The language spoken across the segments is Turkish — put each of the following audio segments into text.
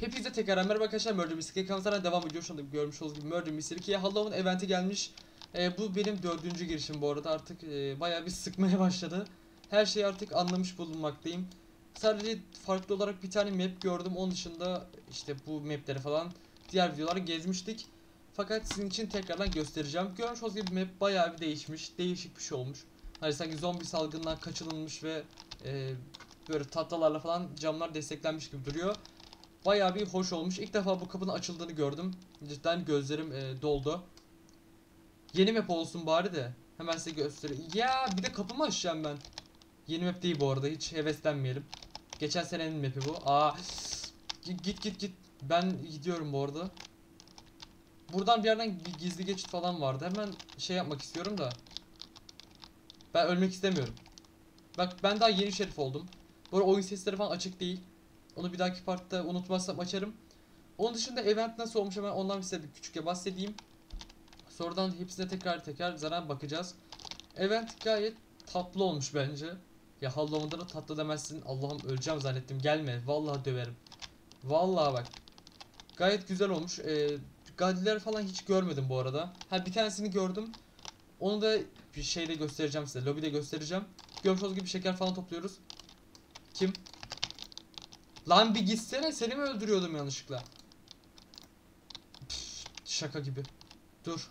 Hepinize tekrar merhaba arkadaşlar Murder Mystery kanalına devam ediyor. Şu anda görmüş olduğunuz gibi Murder Mystery 2'ye Halloween eventi gelmiş. Ee, bu benim dördüncü girişim bu arada artık e, bayağı bir sıkmaya başladı. Her şeyi artık anlamış bulunmaktayım. Sadece farklı olarak bir tane map gördüm. Onun dışında işte bu mapleri falan diğer videoları gezmiştik. Fakat sizin için tekrardan göstereceğim. Görmüş olduğunuz gibi map bayağı bir değişmiş. Değişik bir şey olmuş. Hani sanki zombi salgından kaçınılmış ve e, böyle tahtalarla falan camlar desteklenmiş gibi duruyor. Bayağı bir hoş olmuş. İlk defa bu kapının açıldığını gördüm. Cidden gözlerim e, doldu. Yeni map olsun bari de. Hemen size göstereyim. Ya bir de kapı mı açacağım ben? Yeni map değil bu arada. Hiç heveslenmeyelim. Geçen senenin map'i bu. Aa git git git. Ben gidiyorum bu arada. Buradan bir yerden gizli geçit falan vardı. Hemen şey yapmak istiyorum da. Ben ölmek istemiyorum. Bak ben daha yeni şerif oldum. Bu arada oyun sesleri falan açık değil. Onu bir dahaki partta unutmazsam açarım. Onun dışında event nasıl olmuş hemen ondan size bir küçükçe bahsedeyim. Sonradan hepsine tekrar tekrar zaten bakacağız. Event gayet tatlı olmuş bence. Ya Halloween'da da tatlı demezsin. Allah'ım öleceğim zannettim. Gelme. Vallahi döverim. Vallahi bak. Gayet güzel olmuş. Ee, Gadiler falan hiç görmedim bu arada. Ha bir tanesini gördüm. Onu da bir şeyde göstereceğim size. Lobide göstereceğim. Görmüş olduğunuz gibi şeker falan topluyoruz. Kim? Lan bir gitsene seni mi öldürüyordum yanlışlıkla? Püf, şaka gibi. Dur.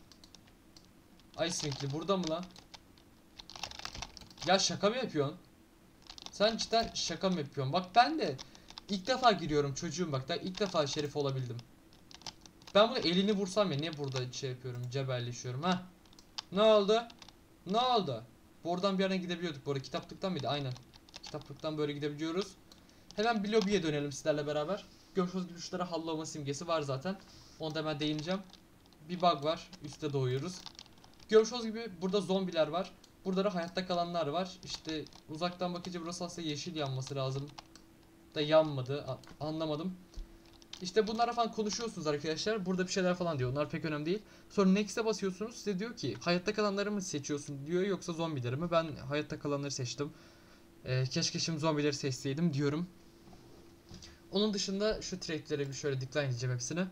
Ice burada mı lan? Ya şaka mı yapıyorsun? Sen cidden şaka mı yapıyorsun? Bak ben de ilk defa giriyorum çocuğum bak da ilk defa şerif olabildim. Ben bunu elini vursam ya niye burada şey yapıyorum cebelleşiyorum ha? Ne oldu? Ne oldu? Buradan bir yerden gidebiliyorduk bu arada kitaplıktan mıydı? Aynen. Kitaplıktan böyle gidebiliyoruz. Hemen bir lobiye dönelim sizlerle beraber. Görüşürüz gibi şurada Halloween simgesi var zaten. Onu da hemen değineceğim. Bir bug var. Üste doğuyoruz. Görüşürüz gibi burada zombiler var. Burada da hayatta kalanlar var. İşte uzaktan bakınca burası aslında yeşil yanması lazım. Da yanmadı. Anlamadım. İşte bunlara falan konuşuyorsunuz arkadaşlar. Burada bir şeyler falan diyor. Onlar pek önemli değil. Sonra next'e basıyorsunuz. Size diyor ki hayatta kalanları mı seçiyorsun diyor yoksa zombileri mi? Ben hayatta kalanları seçtim. Ee, keşke şimdi zombileri seçseydim diyorum. Onun dışında şu trade'lere bir şöyle decline edeceğim hepsini.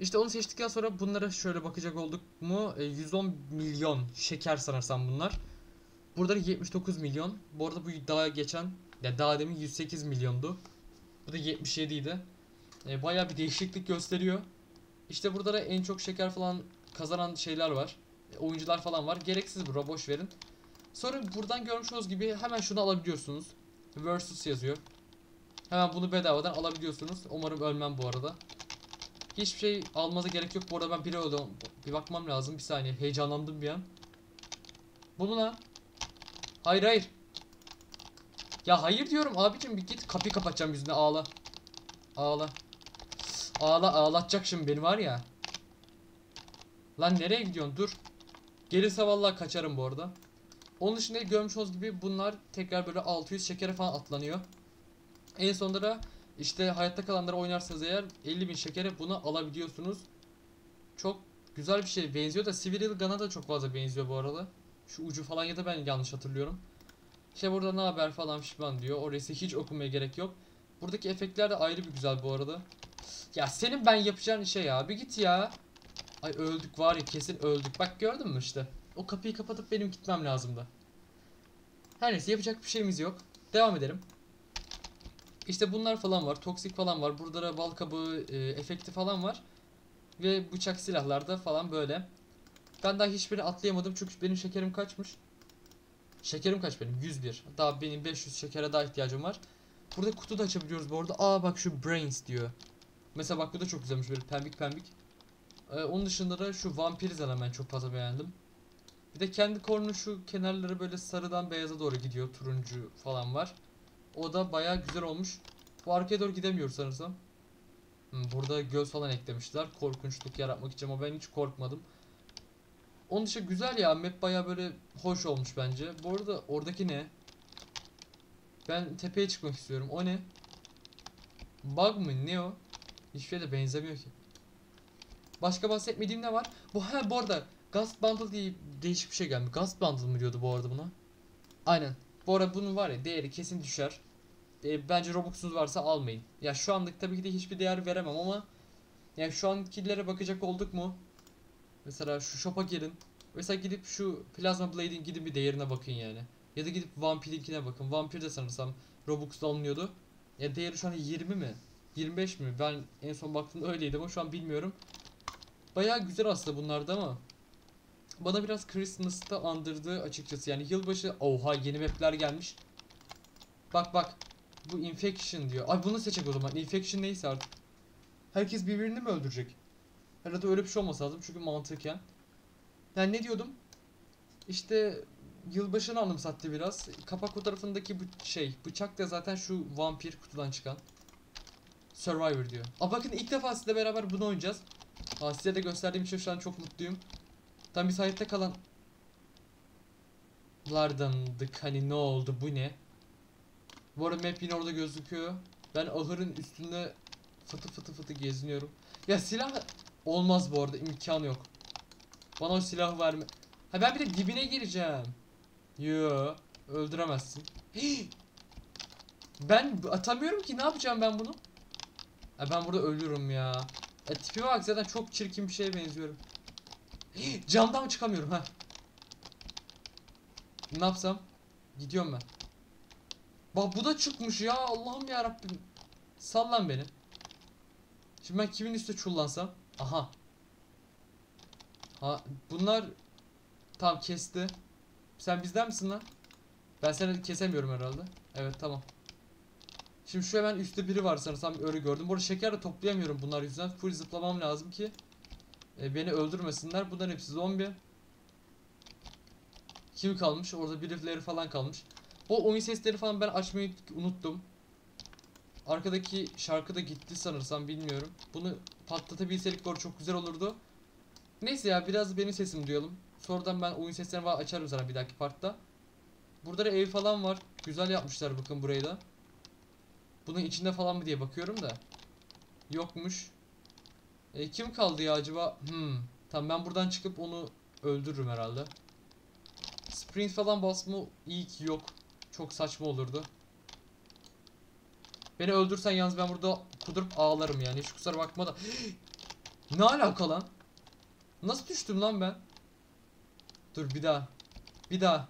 İşte onu seçtikten sonra bunlara şöyle bakacak olduk mu e, 110 milyon şeker sanırsam bunlar. Burada da 79 milyon. Bu arada bu daha geçen ya daha demin 108 milyondu. Bu da 77 idi. E, bayağı bir değişiklik gösteriyor. İşte burada da en çok şeker falan kazanan şeyler var. E, oyuncular falan var. Gereksiz bu boş verin. Sonra buradan görmüş olduğunuz gibi hemen şunu alabiliyorsunuz. Versus yazıyor. Hemen bunu bedavadan alabiliyorsunuz. Umarım ölmem bu arada. Hiçbir şey almanıza gerek yok. Bu arada ben biri öldüm. Bir bakmam lazım. Bir saniye. Heyecanlandım bir an. Bunu lan. Hayır hayır. Ya hayır diyorum abicim bir git kapıyı kapatacağım yüzüne ağla. Ağla. Ağla ağlatacak şimdi beni var ya. Lan nereye gidiyorsun dur. Gelirse vallahi kaçarım bu arada. Onun dışında görmüş olduğunuz gibi bunlar tekrar böyle 600 şekere falan atlanıyor. En sonunda da işte hayatta kalanları oynarsanız eğer 50 bin şekere bunu alabiliyorsunuz. Çok güzel bir şey benziyor da Civil Gun'a da çok fazla benziyor bu arada. Şu ucu falan ya da ben yanlış hatırlıyorum. İşte burada ne haber falan pişman diyor. Orası hiç okumaya gerek yok. Buradaki efektler de ayrı bir güzel bu arada. Ya senin ben yapacağın şey ya. Bir git ya. Ay öldük var ya kesin öldük. Bak gördün mü işte. O kapıyı kapatıp benim gitmem lazımdı. Her neyse yapacak bir şeyimiz yok. Devam edelim. İşte bunlar falan var. Toksik falan var. Burada da bal kabuğu e, efekti falan var. Ve bıçak silahlarda falan böyle. Ben daha hiçbirini atlayamadım çünkü benim şekerim kaçmış. Şekerim kaç benim? 101. Daha benim 500 şekere daha ihtiyacım var. Burada kutu da açabiliyoruz bu arada. Aa bak şu brains diyor. Mesela bak bu da çok güzelmiş böyle pembik pembik. Ee, onun dışında da şu vampirizden ben çok fazla beğendim. Bir de kendi kornu şu kenarları böyle sarıdan beyaza doğru gidiyor. Turuncu falan var. O da baya güzel olmuş. Bu arkaya doğru gidemiyoruz sanırsam. Hmm, burada göz falan eklemişler. Korkunçluk yaratmak için ama ben hiç korkmadım. Onun dışı güzel ya. Map baya böyle hoş olmuş bence. Bu arada oradaki ne? Ben tepeye çıkmak istiyorum. O ne? Bug mı? Ne o? Hiçbir şeye de benzemiyor ki. Başka bahsetmediğim ne var? Bu ha bu arada Ghost Bundle diye değişik bir şey gelmiş. Ghost Bundle mı diyordu bu arada buna? Aynen. Bu arada bunun var ya değeri kesin düşer. e, bence Robux'unuz varsa almayın. Ya şu anlık tabii ki de hiçbir değer veremem ama yani şu ankilere bakacak olduk mu? Mesela şu shop'a girin. Mesela gidip şu Plasma Blade'in gidin bir değerine bakın yani. Ya da gidip Vampir'inkine bakın. Vampir de sanırsam Robux'da alınıyordu. Ya değeri şu an 20 mi? 25 mi? Ben en son baktığımda öyleydi ama şu an bilmiyorum. Bayağı güzel aslında bunlar da ama bana biraz Christmas'ta andırdı açıkçası. Yani yılbaşı oha yeni map'ler gelmiş. Bak bak. Bu infection diyor. Ay bunu seçecek o zaman. Infection neyse artık. Herkes birbirini mi öldürecek? Herhalde öyle bir şey olması lazım çünkü mantıken. Yani ne diyordum? İşte yılbaşını anımsattı biraz. Kapak fotoğrafındaki bu şey bıçak da zaten şu vampir kutudan çıkan. Survivor diyor. Aa bakın ilk defa sizle beraber bunu oynayacağız. Aa, size de gösterdiğim için şu an çok mutluyum. Tam biz hayatta kalan lardandık hani ne oldu bu ne? Bu arada map yine orada gözüküyor. Ben ahırın üstünde fıtı fıtı fıtı geziniyorum. Ya silah olmaz bu arada imkanı yok. Bana o silahı verme. Ha ben bir de dibine gireceğim. Yo öldüremezsin. Hii! Ben atamıyorum ki ne yapacağım ben bunu? Ha ben burada ölürüm ya. E, tipime bak zaten çok çirkin bir şeye benziyorum. Camdan çıkamıyorum ha. Ne yapsam? Gidiyorum ben. Bak bu da çıkmış ya Allah'ım ya Rabbim. Sallan beni. Şimdi ben kimin üstüne çullansam? Aha. Ha bunlar tam kesti. Sen bizden misin lan? Ben seni kesemiyorum herhalde. Evet tamam. Şimdi şu hemen üstte biri var sanırsam öyle gördüm. Bu arada şeker de toplayamıyorum bunlar yüzünden. Full zıplamam lazım ki e, beni öldürmesinler. Bunların hepsi zombi. Kim kalmış? Orada birileri falan kalmış. O oyun sesleri falan ben açmayı unuttum. Arkadaki şarkı da gitti sanırsam bilmiyorum. Bunu patlatabilseydik doğru çok güzel olurdu. Neyse ya biraz benim sesim duyalım. Sonradan ben oyun seslerini açarım sana bir dahaki partta. Burada da ev falan var. Güzel yapmışlar bakın burayı da. Bunun içinde falan mı diye bakıyorum da. Yokmuş. E, kim kaldı ya acaba? Hmm. Tamam ben buradan çıkıp onu öldürürüm herhalde. Sprint falan basma iyi ki yok. Çok saçma olurdu. Beni öldürsen yalnız ben burada kudurup ağlarım yani. Hiç kusura bakma da. ne alaka lan? Nasıl düştüm lan ben? Dur bir daha. Bir daha.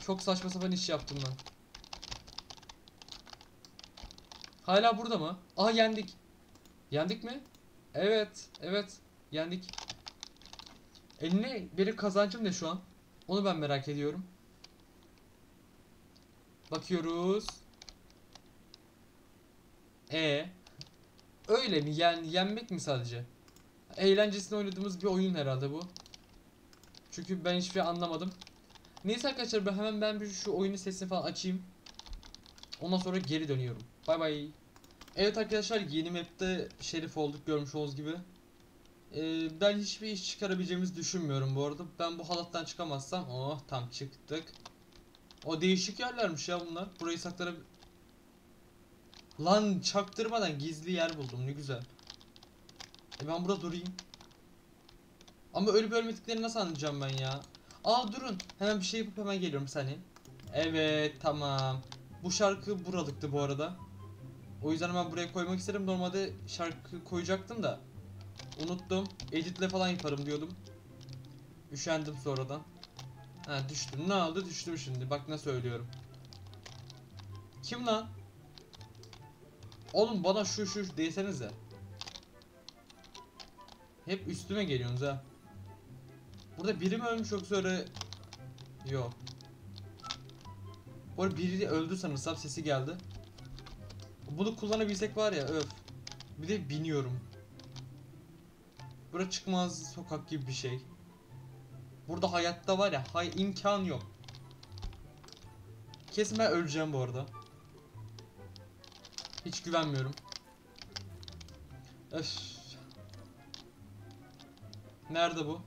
Çok saçma sapan iş yaptım ben. Hala burada mı? Aha yendik. Yendik mi? Evet. Evet. Yendik. E ne? Benim kazancım ne şu an? Onu ben merak ediyorum. Bakıyoruz. E Öyle mi? Yani yenmek mi sadece? Eğlencesine oynadığımız bir oyun herhalde bu. Çünkü ben hiçbir şey anlamadım. Neyse arkadaşlar ben hemen ben bir şu oyunun sesini falan açayım. Ondan sonra geri dönüyorum. Bay bay. Evet arkadaşlar yeni map'te şerif olduk görmüş olduğunuz gibi. Ee, ben hiçbir iş çıkarabileceğimizi düşünmüyorum bu arada. Ben bu halattan çıkamazsam oh tam çıktık. O değişik yerlermiş ya bunlar. Burayı saklanıp Lan çaktırmadan gizli yer buldum ne güzel. E ben burada durayım. Ama ölüp ölmediklerini nasıl anlayacağım ben ya? Aa durun. Hemen bir şey yapıp hemen geliyorum saniye. Evet tamam. Bu şarkı buralıktı bu arada. O yüzden hemen buraya koymak istedim. Normalde şarkı koyacaktım da. Unuttum. Editle falan yaparım diyordum. Üşendim sonradan. Ha düştüm. Ne oldu? Düştüm şimdi. Bak ne söylüyorum. Kim lan? Oğlum bana şu şu desenize. Hep üstüme geliyorsunuz ha. Burada biri mi ölmüş yoksa öyle... Yok. Bu arada biri öldü sanırsam sesi geldi. Bunu kullanabilsek var ya öf. Bir de biniyorum. Bura çıkmaz sokak gibi bir şey. Burada hayatta var ya hay imkan yok. Kesin ben öleceğim bu arada. Hiç güvenmiyorum. Öf. Nerede bu?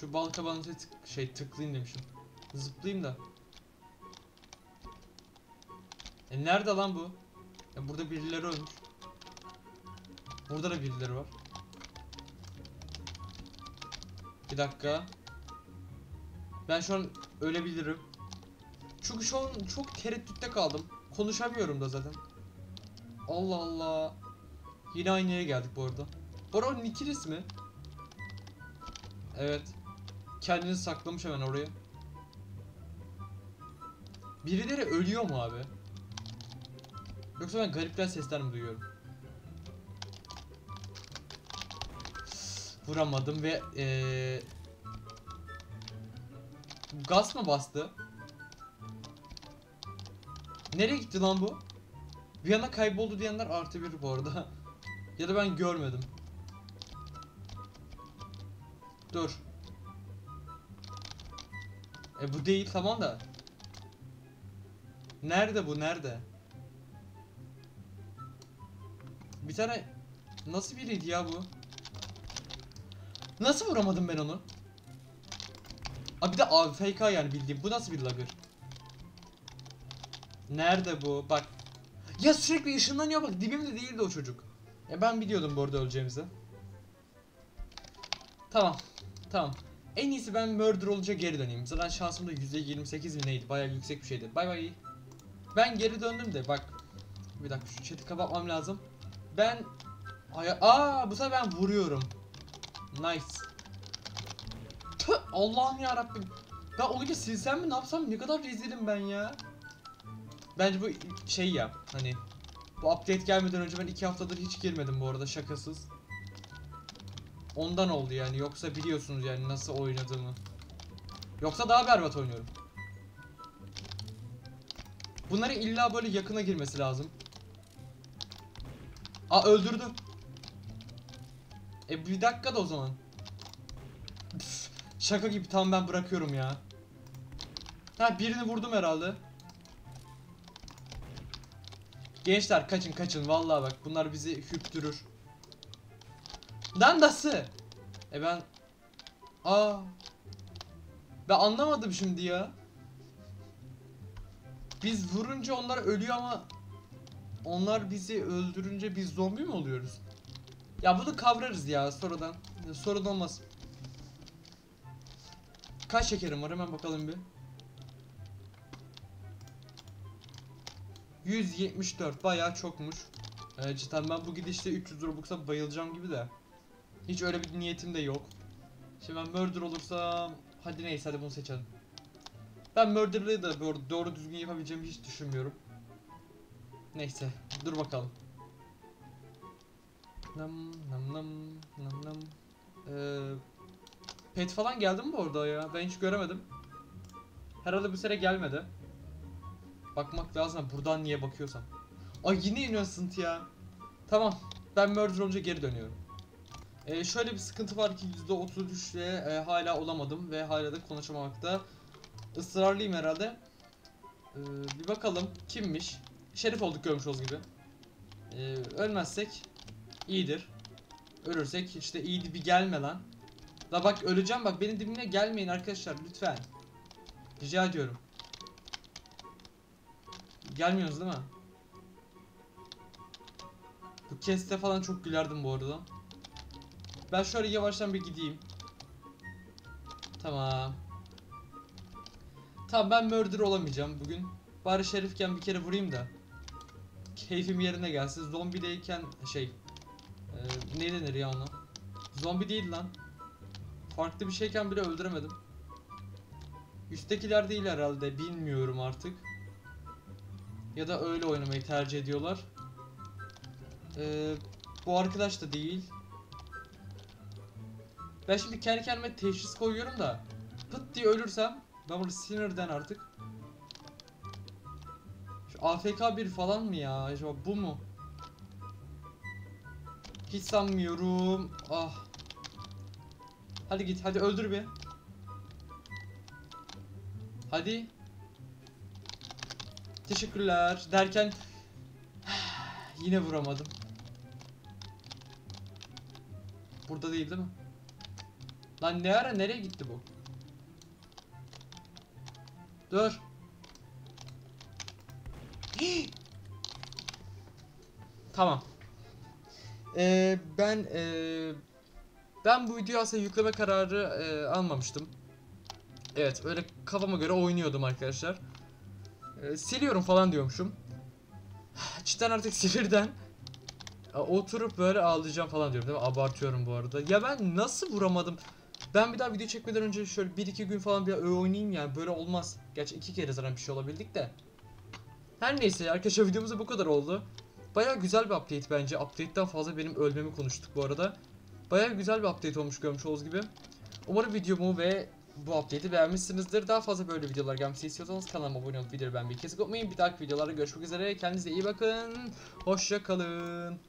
Şu bal kabağını tık şey tıklayayım demişim. Zıplayayım da. E nerede lan bu? E burada birileri ölmüş. Burada da birileri var. Bir dakika. Ben şu an ölebilirim. Çünkü şu an çok tereddütte kaldım. Konuşamıyorum da zaten. Allah Allah. Yine aynı yere geldik bu arada. Bu arada Nikilis mi? Evet. Kendini saklamış hemen oraya. Birileri ölüyor mu abi? Yoksa ben garipler sesler mi duyuyorum? Vuramadım ve eee Gaz mı bastı? Nereye gitti lan bu? Bir yana kayboldu diyenler artı bir bu arada. ya da ben görmedim. Dur. E bu değil tamam da. Nerede bu nerede? Bir tane nasıl biriydi ya bu? Nasıl vuramadım ben onu? Abi bir de AFK yani bildiğim. Bu nasıl bir lagır? Nerede bu? Bak. Ya sürekli ışınlanıyor bak. Dibimde değildi o çocuk. Ya ben biliyordum bu arada öleceğimizi. Tamam. Tamam. En iyisi ben murder olunca geri döneyim. Zaten şansım da %28 mi neydi? Bayağı yüksek bir şeydi. Bay bay. Ben geri döndüm de bak. Bir dakika şu chat'i kapatmam lazım. Ben Ay Aa bu sefer ben vuruyorum. Nice. Tüh, Allah'ım ya Rabbim. Ben bir silsem mi ne yapsam ne kadar rezilim ben ya. Bence bu şey ya hani bu update gelmeden önce ben iki haftadır hiç girmedim bu arada şakasız. Ondan oldu yani yoksa biliyorsunuz yani nasıl oynadığımı. Yoksa daha berbat oynuyorum. Bunları illa böyle yakına girmesi lazım. Aa öldürdü. E bir dakika da o zaman. Üf, şaka gibi tamam ben bırakıyorum ya. Ha birini vurdum herhalde. Gençler kaçın kaçın vallahi bak bunlar bizi hüptürür. Lan nasıl? E ben Aa Ben anlamadım şimdi ya. Biz vurunca onlar ölüyor ama onlar bizi öldürünce biz zombi mi oluyoruz? Ya bunu kavrarız ya sonradan. Sorun olmaz. Kaç şekerim var hemen bakalım bir. 174 bayağı çokmuş. Ee, cidden ben bu gidişte 300 Robux'a bayılacağım gibi de. Hiç öyle bir niyetim de yok. Şimdi ben murder olursam hadi neyse hadi bunu seçelim. Ben murder'lığı da doğru, doğru düzgün yapabileceğimi hiç düşünmüyorum. Neyse dur bakalım. Nam nam nam nam nam. Ee, pet falan geldi mi bu arada ya? Ben hiç göremedim. Herhalde bu sene gelmedi. Bakmak lazım buradan niye bakıyorsam. Ay yine innocent ya. Tamam. Ben murder olunca geri dönüyorum. Ee, şöyle bir sıkıntı var ki %33 ile e, hala olamadım ve hala da konuşamamakta ısrarlıyım herhalde. Ee, bir bakalım kimmiş? Şerif olduk görmüş olduğunuz gibi. Ee, ölmezsek iyidir. Ölürsek işte iyiydi bir gelme lan. La bak öleceğim bak benim dibime gelmeyin arkadaşlar lütfen. Rica ediyorum. Gelmiyorsunuz değil mi? Bu keste falan çok gülerdim bu arada. Ben şöyle yavaştan bir gideyim. Tamam. Tamam ben murder olamayacağım bugün. Bari şerifken bir kere vurayım da. Keyfim yerine gelsin. Zombideyken şey. E, ne denir ya ona? Zombi değil lan. Farklı bir şeyken bile öldüremedim. Üsttekiler değil herhalde. Bilmiyorum artık. Ya da öyle oynamayı tercih ediyorlar. Ee, bu arkadaş da değil. Ben şimdi kendi kendime teşhis koyuyorum da pıt diye ölürsem ben bunu sinirden artık. AFK bir falan mı ya? Acaba bu mu? Hiç sanmıyorum. Ah. Hadi git hadi öldür bir. Hadi. Teşekkürler derken yine vuramadım. Burada değil değil mi? Lan ne ara nereye gitti bu? Dur. Tamam. Ee, ben ee, ben bu videoyu aslında yükleme kararı ee, almamıştım. Evet öyle kafama göre oynuyordum arkadaşlar. Ee, siliyorum falan diyormuşum. Cidden artık sinirden e, oturup böyle ağlayacağım falan diyorum değil mi? Abartıyorum bu arada. Ya ben nasıl vuramadım? Ben bir daha video çekmeden önce şöyle 1-2 gün falan bir oynayayım yani böyle olmaz. Gerçi iki kere zaten bir şey olabildik de. Her neyse arkadaşlar videomuz bu kadar oldu. Baya güzel bir update bence. Update'den fazla benim ölmemi konuştuk bu arada. Baya güzel bir update olmuş görmüş olduğunuz gibi. Umarım videomu ve bu update'i beğenmişsinizdir. Daha fazla böyle videolar gelmesini istiyorsanız kanalıma abone olup videoyu beğenmeyi kesin unutmayın. Bir dahaki videolarda görüşmek üzere. Kendinize iyi bakın. Hoşça kalın.